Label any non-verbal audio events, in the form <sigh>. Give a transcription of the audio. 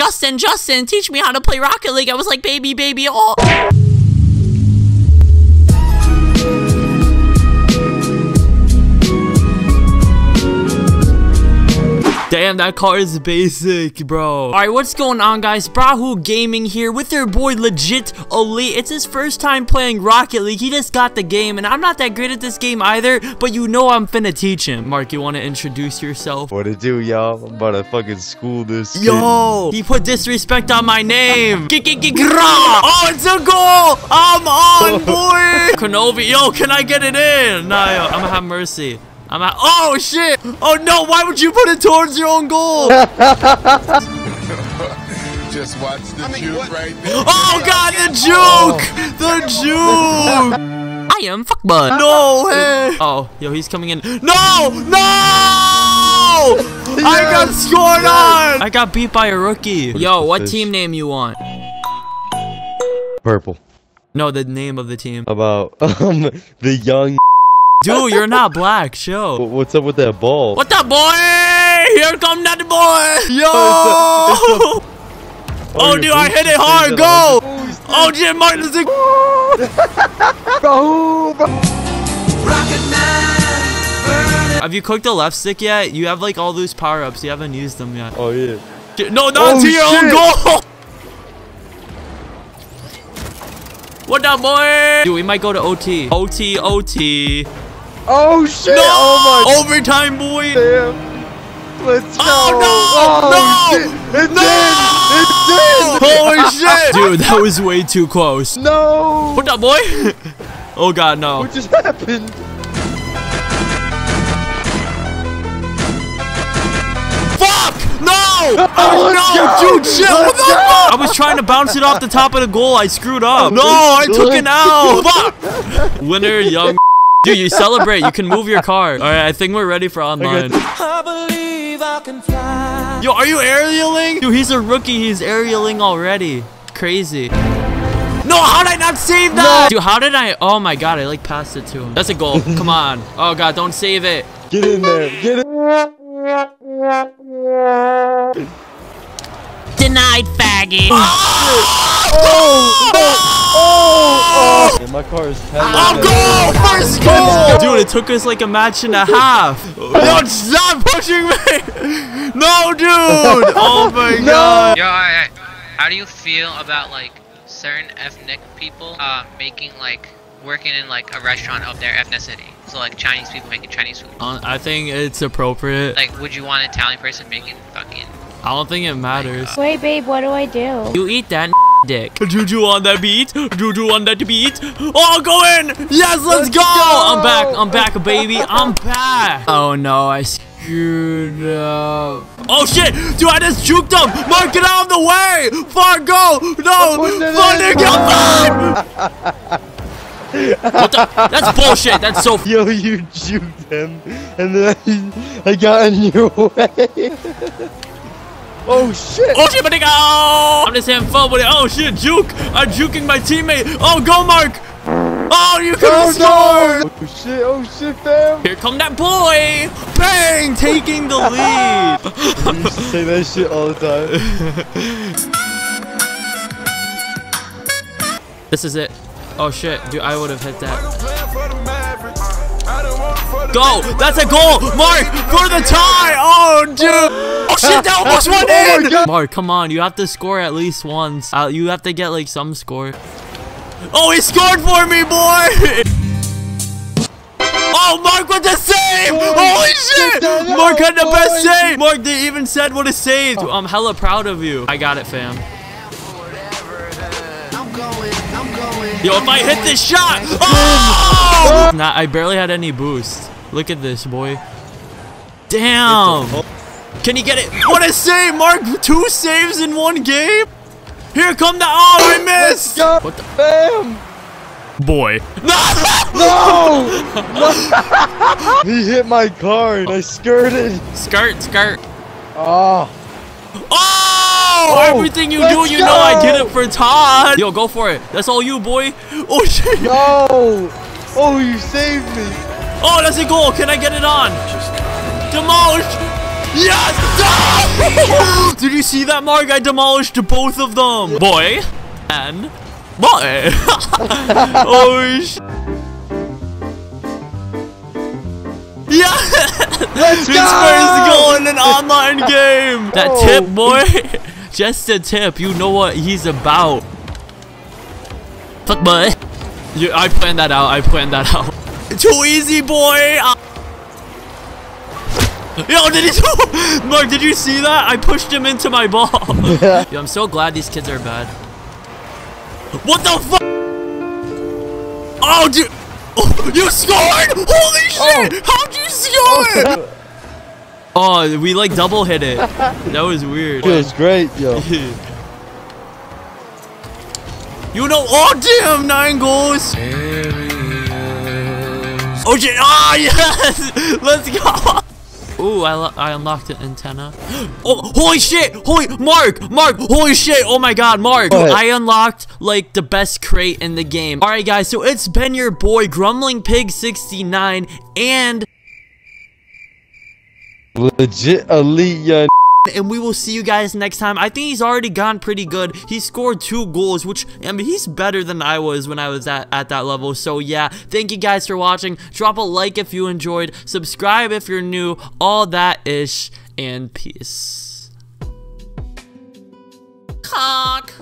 Justin, Justin, teach me how to play Rocket League. I was like, baby, baby, oh. Damn, that car is basic, bro. All right, what's going on, guys? Brahoo Gaming here with their boy Legit Elite. It's his first time playing Rocket League. He just got the game, and I'm not that great at this game either, but you know I'm finna teach him. Mark, you want to introduce yourself? What it do, y'all? I'm about to fucking school this kid. Yo, he put disrespect on my name. Oh, it's a goal. I'm on, <laughs> boy. Konovi, yo, can I get it in? Nah, yo, I'm gonna have mercy. I'm at. Oh shit! Oh no! Why would you put it towards your own goal? <laughs> Just watch the I mean, juke what? right there. Oh god, the juke! Oh. The juke! <laughs> I am fuck bud. No way! Oh, yo, he's coming in. No! No! Yes. I got scored yes. on! I got beat by a rookie. Yo, what team name you want? Purple. No, the name of the team. About <laughs> um the young Dude, you're not black. Show. What's up with that ball? What up, boy? Here come that boy. Yo. <laughs> Oh, oh, oh dude, I hit it hard. Go. Oh, Jim Martin is a. <laughs> Have you cooked the left stick yet? You have like all those power ups. You haven't used them yet. Oh yeah. No, not oh, to your shit. own goal. What up, boy? Dude, we might go to OT. OT, OT. Oh shit! No! Oh my! Overtime, boy! Damn! Let's oh, go! Oh no! Oh, no! Shit. It no! did! It did! Holy shit! Dude, that was way too close. No! What up, boy? <laughs> Oh god, no! What just happened? Fuck! No! Oh, no, dude, shit! What the fuck? I was trying to bounce it off the top of the goal. I screwed up. No, I took it out. Fuck! <laughs> Winner, young. Dude, you celebrate. You can move your car. All right, I think we're ready for online. I believe I can fly. Yo, are you aerialing? Dude, he's a rookie. He's aerialing already. Crazy. No, how did I not save that? No. Dude, how did I? Oh my god, I like passed it to him. That's a goal. <laughs> Come on. Oh god, don't save it. Get in there. Get in. Denied, faggot. Oh, <laughs> oh. My car is heavy. Oh, goal! First goal! Dude, it took us like a match and a half. Yo, stop pushing me! <laughs> No, dude! <laughs> Oh my no. god. Yo, I, I, how do you feel about like certain ethnic people uh, making like working in like a restaurant of their ethnicity? So like Chinese people making Chinese food. Uh, I think it's appropriate. Like, would you want an Italian person making fucking I don't think it matters. Wait, babe, what do I do? You eat that dick. Juju on that beat. Juju on that beat. Oh, go in. Yes, let's, let's go. go. I'm back. I'm back, baby. I'm back. Oh, no. I screwed up. Oh, shit. Dude, I just juked him. Mark, get out of the way. Far go. No. Thunder, get <laughs> what the? That's bullshit. That's so. Yo, you juked him, and then I, <laughs> I got in your way. <laughs> Oh shit! Oh shit, my nigga! Oh! I'm just having fun with it. Oh shit, juke! I'm juking my teammate. Oh, go, Mark! Oh, you could have oh, scored! Oh shit! Oh shit, fam! Here come that boy! Bang! Taking the <laughs> lead. you say that shit all the time. this is it. Oh shit, dude! I would have hit that. Go! That's a goal! Mark, for the tie! Oh, dude! Oh, shit, that almost went oh in! Mark, come on. You have to score at least once. Uh, you have to get, like, some score. Oh, he scored for me, boy! <laughs> Oh, Mark with the save! Holy shit! Mark had the best save! Mark, they even said what a save. I'm hella proud of you. I got it, fam. Yo, if I hit this shot! Oh! Nah, I barely had any boost. Look at this, boy. Damn! Can he get it? What a save, Mark! Two saves in one game? Here come the- Oh, I missed! What the- Bam! Boy. No! <laughs> no! <laughs> he hit my car and I skirted. Skirt, skirt. Oh. Oh! oh Everything you do, you go. know I did it for Todd. Yo, go for it. That's all you, boy. Oh, shit. No! Oh, you saved me. Oh, that's a goal. Can I get it on? Demolish. Yes! No! <laughs> Did you see that, Mark? I demolished both of them. Boy and boy. <laughs> oh, sh Yeah! Let's His go! first goal in an online game! That Oh. tip, boy! <laughs> Just a tip, you know what he's about. Fuck, boy. Yeah, I planned that out, I planned that out. Too easy, boy! Ah. Yo, did he <laughs> Mark, did you see that? I pushed him into my ball. <laughs> Yo, I'm so glad these kids are bad. What the fuck? Oh, dude! Oh, you scored! Holy shit! How'd you score? <laughs> Oh, we like double hit it. That was weird. It was great, yo. You know, oh damn, nine goals. Oh shit! Ah <laughs> yes! Let's go. Ooh, I, I unlocked the antenna. <gasps> Oh, holy shit! Holy Mark, Mark, holy shit! Oh my God, Mark! What? I unlocked like the best crate in the game. All right, guys. So it's been your boy Grumbling Pig 69 and Legit elite, young. And we will see you guys next time. I think he's already gone pretty good. He scored two goals, which, I mean, he's better than I was when I was at, at that level. So, yeah, thank you guys for watching. Drop a like if you enjoyed. Subscribe if you're new. All that ish. And peace. Cock.